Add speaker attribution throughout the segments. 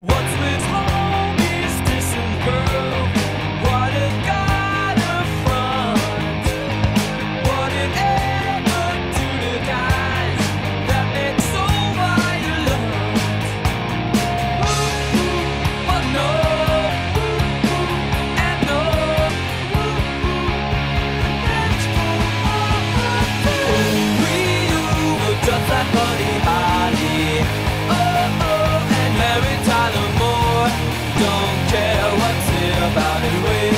Speaker 1: What's with Don't care what's it about it.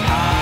Speaker 1: I